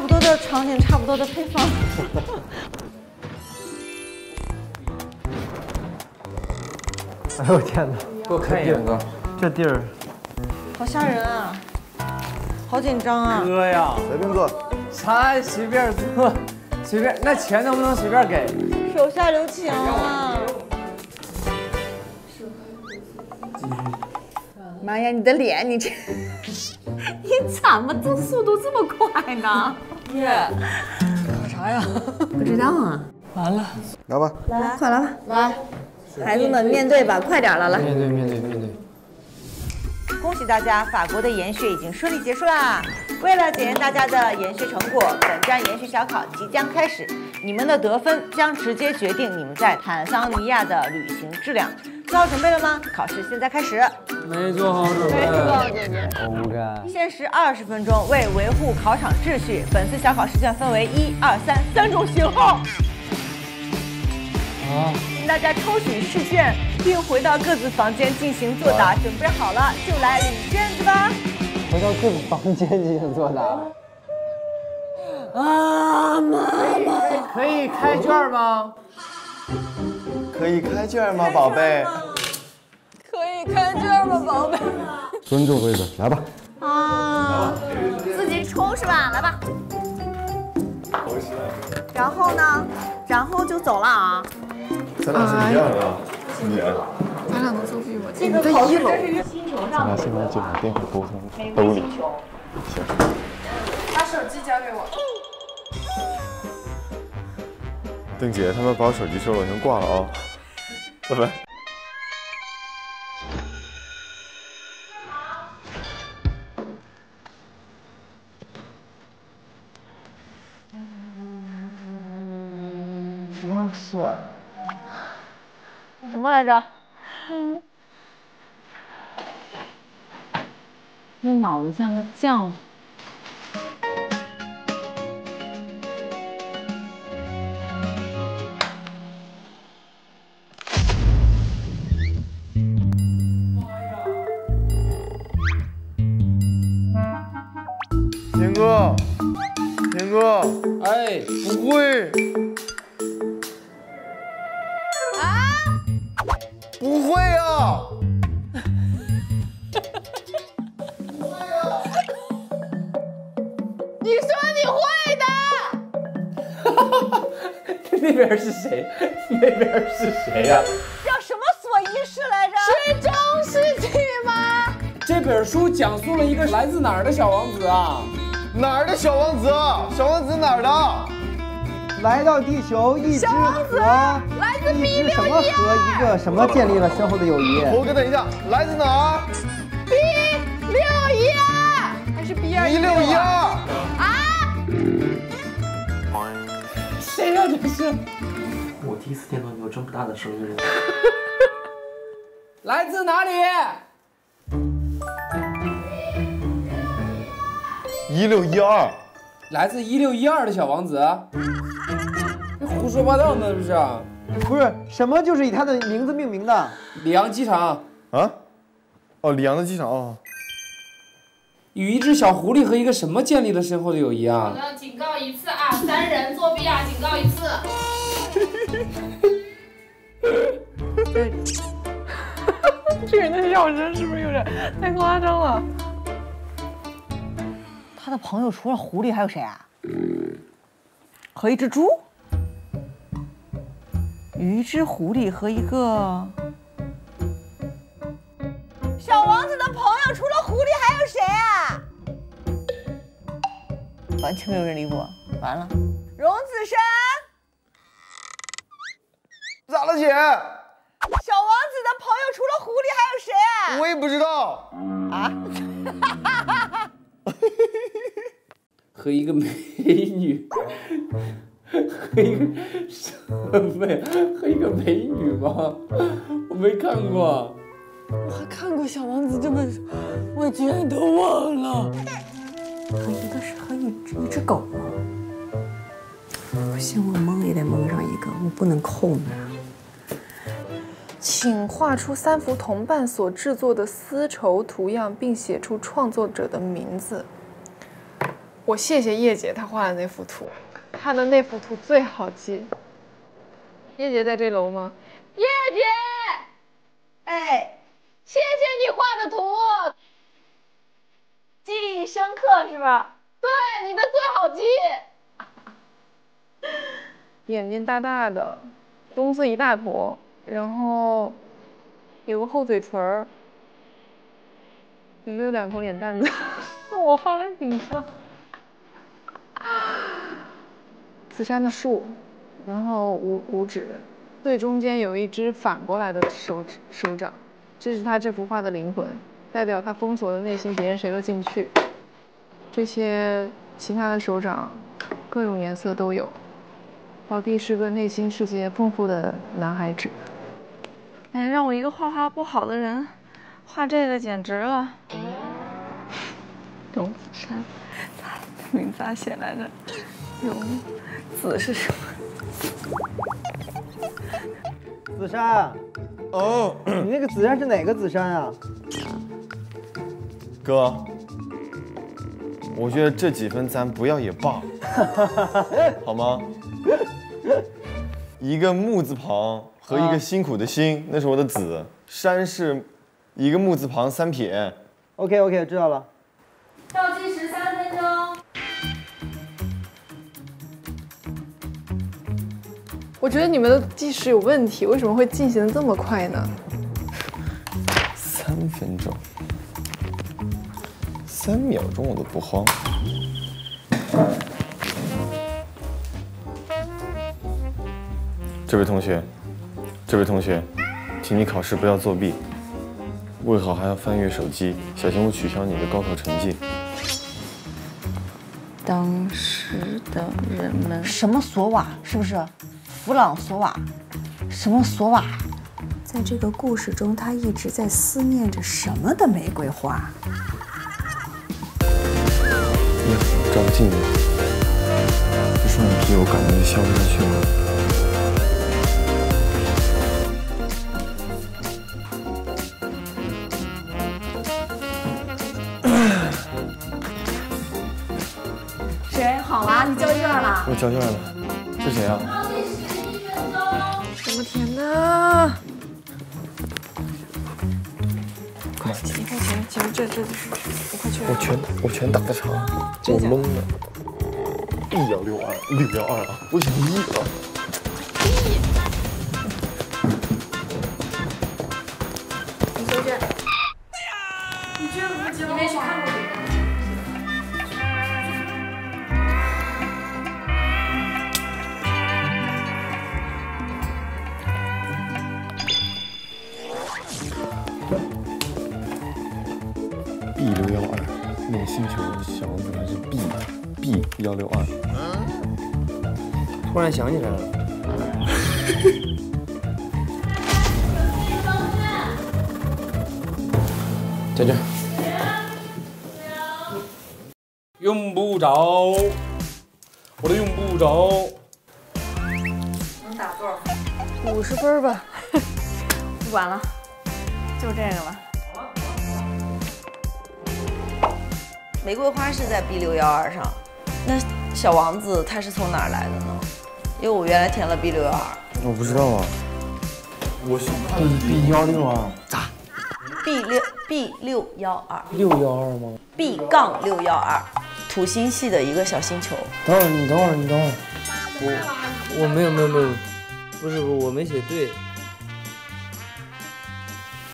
差不多的场景，差不多的配方。哎呦我天哪，给我看一眼哥。这地儿好吓人啊！好紧张啊！哥呀，随便坐。啥随便坐，随便。那钱能不能随便给？手下留情啊！妈呀，你的脸，你这，你怎么这速度这么快呢？耶，搞啥呀？不知道啊。完了，来吧，来，快来吧，来，孩子们面对吧，快点了，来。面对面对面对。恭喜大家，法国的研学已经顺利结束啦！为了检验大家的研学成果，本站研学小考即将开始，你们的得分将直接决定你们在坦桑尼亚的旅行质量。做好准备了吗？考试现在开始。没做好准备。没做好准备。不干。限时二十分钟，为维护考场秩序，本次小考试卷分为一二三三种型号。啊！请大家抽取试卷，并回到各自房间进行作答。准备好了就来领卷子吧。回到各自房间进行作答。啊，妈妈！可以开卷吗？可以开卷吗，宝贝？可以开卷吗，宝贝？尊重规则，来吧。啊，自己抽是吧？来吧。然后呢？然后就走了啊。咱俩是一样的，你。咱俩能作弊吗？这个考试这是咱俩现在就把电话沟通，兜里。行。把手机交给我。邓姐，他们把我手机收了，我先挂了啊。拜拜。什么锁？什么来着？那脑子像个浆。田哎，不会。啊不会啊！你说你会的。那边是谁？那边是谁呀？叫什么锁仪式来着？是中世纪吗？这本书讲述了一个来自哪儿的小王子啊？哪儿的小王子？小王子哪儿的？来到地球，一只河，来自 B 什么和？一个什么建立了深厚的友谊？猴哥，等一下，来自哪儿？B 六一二还是 B 二一六一二？啊？谁呀？这是？我第一次见到你有这么大的声音。来自哪里？一六一二。来自一六一二的小王子。胡说八道呢，不是？不是什么就是以他的名字命名的。里昂机场啊？哦，里昂的机场哦。与一只小狐狸和一个什么建立了深厚的友谊啊？好的，警告一次啊！三人作弊啊！警告一次。这人的笑声是不是有点太夸张了？他的朋友除了狐狸还有谁啊？和一只猪？与一只狐狸和一个小王子的朋友，除了狐狸还有谁啊？完全没有人理我，完了。荣子山，咋了，姐？小王子的朋友除了狐狸还有谁啊？我也不知道。啊？和一个美女。和一个什么呀？和一个美女吗？我没看过。我还看过《小王子》这本书，我居然都忘了。和一个是和一只一只狗吗？不行，我蒙也得蒙上一个，我不能空着。请画出三幅同伴所制作的丝绸图样，并写出创作者的名字。我谢谢叶姐，她画的那幅图，她的那幅图最好记。叶姐在这楼吗？叶姐，哎，谢谢你画的图，记忆深刻是吧？对，你的最好记。眼睛大大的，棕色一大坨，然后有个厚嘴唇儿，有没有两口脸蛋子？我画在顶上。紫杉的树，然后五五指，最中间有一只反过来的手指手掌，这是他这幅画的灵魂，代表他封锁的内心，别人谁都进不去。这些其他的手掌，各种颜色都有。宝弟是个内心世界丰富的男孩子。哎，让我一个画画不好的人，画这个简直了。董子山，他名字咋写来着？永子是什么？子山，哦，你那个子山是哪个子山啊？哥，我觉得这几分咱不要也罢，好吗？一个木字旁和一个辛苦的辛，那是我的子。山是一个木字旁三撇。OK OK，知道了。我觉得你们的计时有问题，为什么会进行的这么快呢？三分钟，三秒钟我都不慌。这位同学，这位同学，请你考试不要作弊。为何还要翻阅手机？小心我取消你的高考成绩。当时的人们什么索瓦是不是？弗朗索瓦，什么索瓦？在这个故事中，他一直在思念着什么的玫瑰花？你好，照镜子，这双眼皮我感觉就消不下去了。谁好啦？你交卷了？我交卷了，是谁啊？你快钱钱这这我快去。我全我全打的长，我懵了。一幺六二六幺二啊！我想一了。你星球小王子还是 B B 幺六二。突然想起来了，交卷。用不着，我都用不着。能打多少分？五十分吧。不管了，就这个吧。玫瑰花是在 B 六幺二上，那小王子他是从哪儿来的呢？因为我原来填了 B 六幺二我不知道啊。我是看 B 幺六二。，B 六 B 六幺二六幺二吗？，B 杠六幺二，土星系的一个小星球。等会儿，你等会儿，你等会儿，我我没有没有没有，不是不是我没写对，